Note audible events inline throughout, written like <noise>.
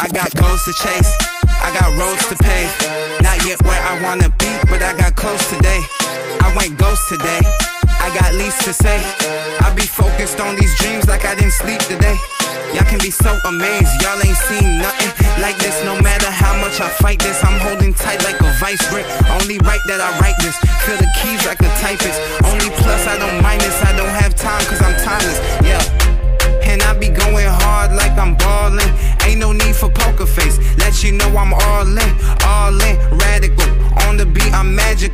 I got goals to chase, I got roads to pave. Not yet where I wanna be, but I got close today. I went ghost today, I got least to say. I be focused on these dreams like I didn't sleep today. Y'all can be so amazed, y'all ain't seen nothing like this. No matter how much I fight this, I'm holding tight like a vice grip. Only right that I write this, feel the keys like a typist. Only plus I don't mind this, I don't have time cause I'm timeless. Yeah. And I be going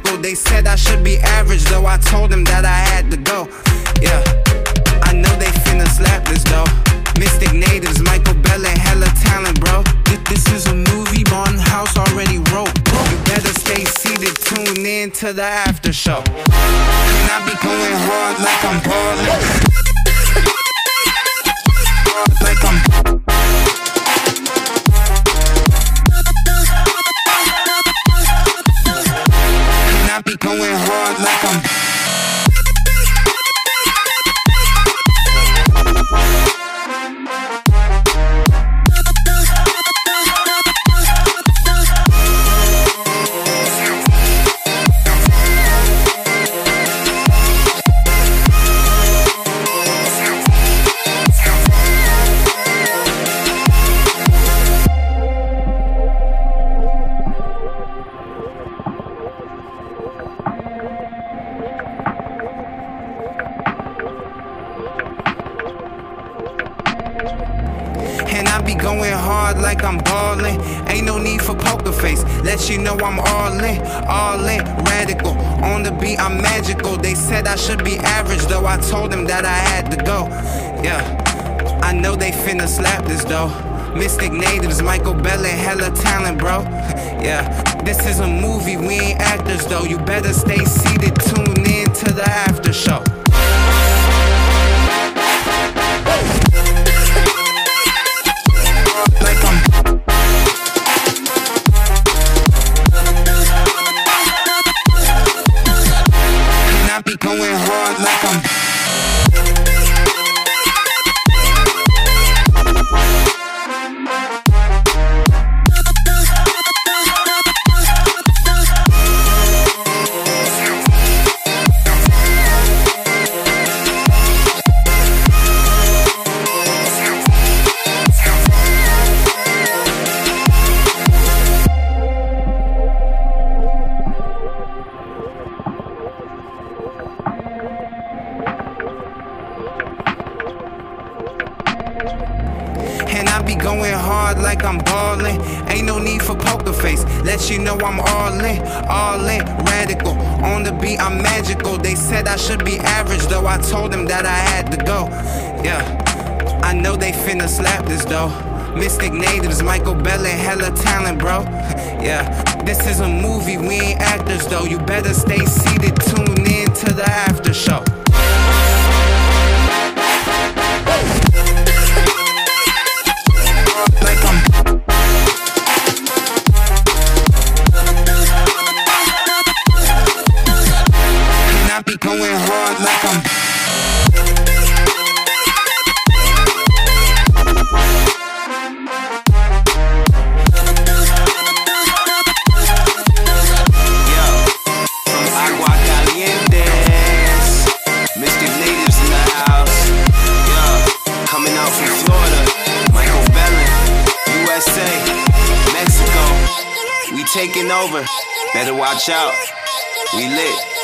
I'm. They said I should be average, though I told them that I had to go. Yeah, I know they finna slap this though. Mystic natives, Michael Bell and hella talent, bro. This is a movie Martin House already wrote. You better stay seated, tune in to the after show. And I be going hard like I'm ballin'. Be going hard like I'm ballin'. Ain't no need for poker face. Let you know I'm all in, all in, radical. On the beat, I'm magical. They said I should be average, though I told them that I had to go. Yeah, I know they finna slap this though. Mystic natives, Michael Bell and hella talent, bro. Yeah, this is a movie, we ain't actors though. You better stay seated, tune in to the after show. I be going hard like I'm ballin'. Ain't no need for poker face. Let you know I'm all in, all in, radical. On the beat, I'm magical. They said I should be average, though I told them that I had to go. Yeah, I know they finna slap this though. Mystic natives, Michael Bell and hella talent, bro. <laughs> Yeah, this is a movie, we ain't actors though. You better stay seated, tune like I'm Yo, from in the house. Yo, coming out from Florida, Michael Bellin, USA, Mexico. We taking over, better watch out. We lit.